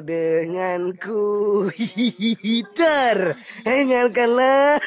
denganku hihihi ter. Dengarkanlah.